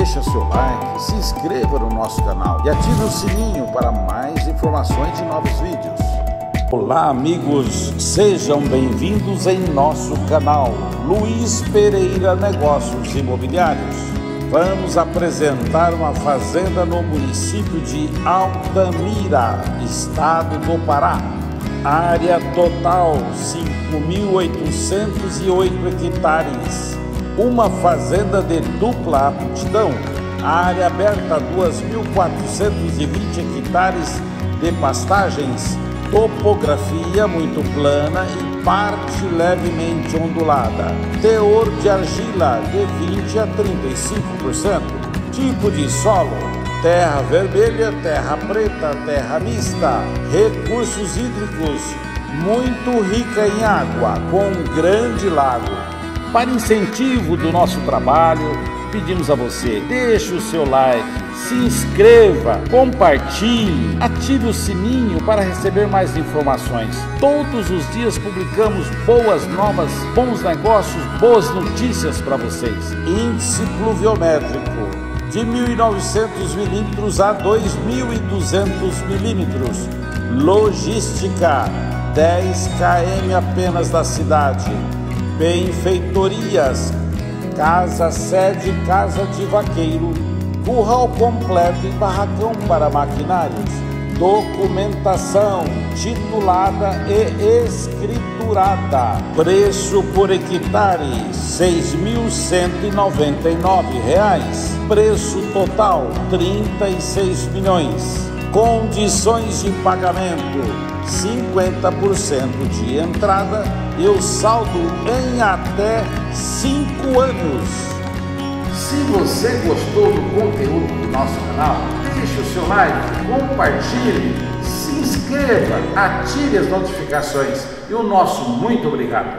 deixa seu like, se inscreva no nosso canal e ative o sininho para mais informações de novos vídeos. Olá amigos, sejam bem-vindos em nosso canal Luiz Pereira Negócios Imobiliários. Vamos apresentar uma fazenda no município de Altamira, estado do Pará. Área total 5.808 hectares. Uma fazenda de dupla aptidão. Área aberta 2.420 hectares de pastagens topografia muito plana e parte levemente ondulada. Teor de argila de 20 a 35%. Tipo de solo: terra vermelha, terra preta, terra mista. Recursos hídricos: muito rica em água, com um grande lago. Para incentivo do nosso trabalho, pedimos a você, deixe o seu like, se inscreva, compartilhe, ative o sininho para receber mais informações. Todos os dias publicamos boas novas, bons negócios, boas notícias para vocês. Índice pluviométrico de 1.900 milímetros a 2.200 milímetros. Logística 10 km apenas da cidade. Benfeitorias casa sede, casa de vaqueiro, curral completo e barracão para maquinários, documentação titulada e escriturada, preço por hectare R$ 6.199, preço total R$ 36 milhões, condições de pagamento 50% de entrada e o saldo em até 5 anos. Se você gostou do conteúdo do nosso canal, deixe o seu like, compartilhe, se inscreva, ative as notificações e o nosso muito obrigado.